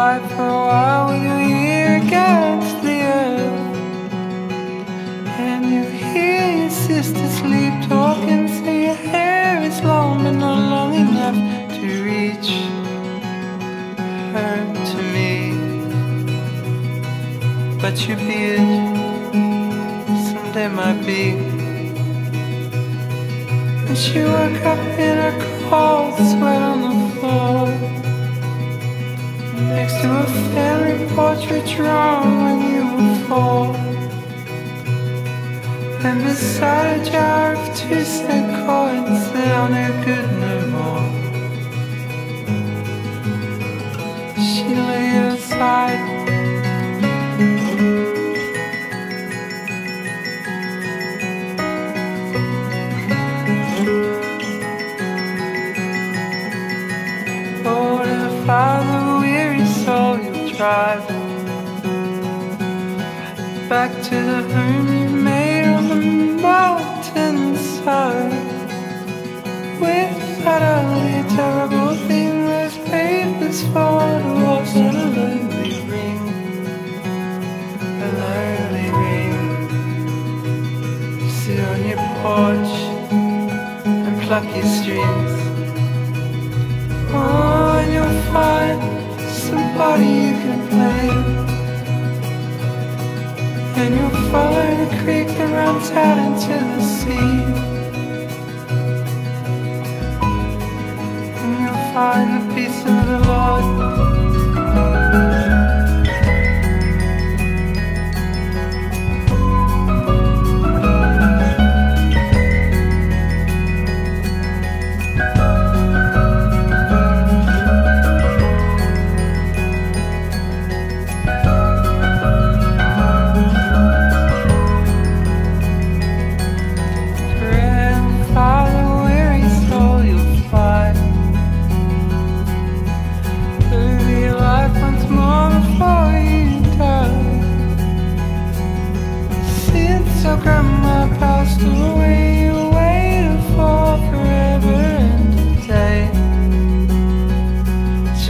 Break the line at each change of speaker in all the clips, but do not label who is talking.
Lie for a while with your against the earth. And you hear your sister sleep talking, say your hair is long but not long enough to reach her to me. But your beard someday might be. And she woke up in a cold sweat on the floor Next to a family portrait drawn when you were four And beside a jar of cent coins that are no good no more. She lay aside drive back to the home you made on the mountainside. Without only terrible thing, there's papers for divorce and a lonely ring, a lonely ring. Sit on your porch and pluck your strings. Blame. And you'll follow the creek that runs out into the sea. And you'll find the peace of the Lord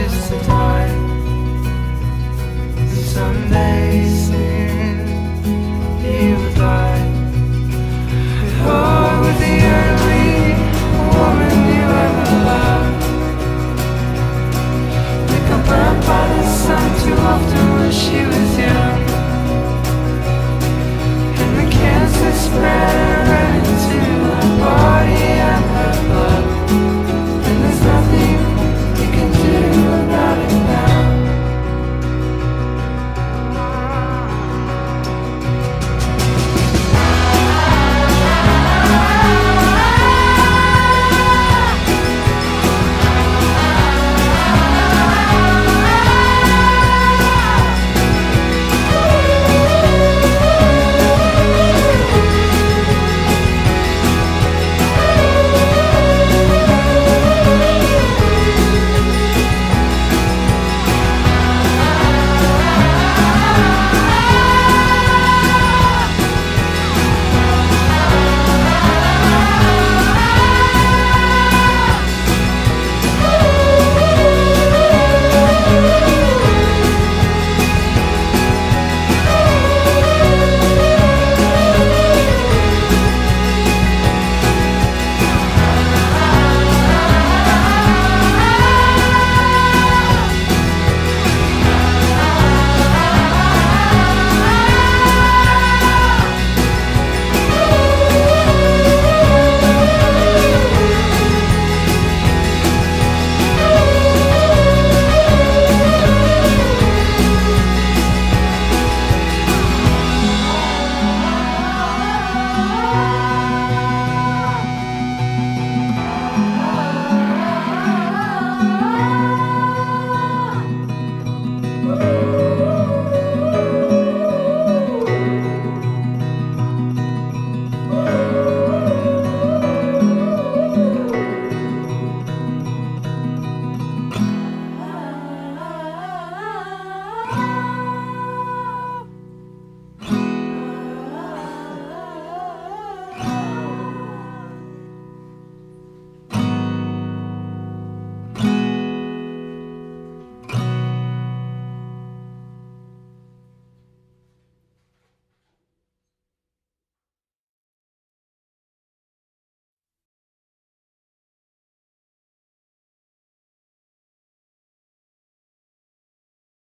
precious time.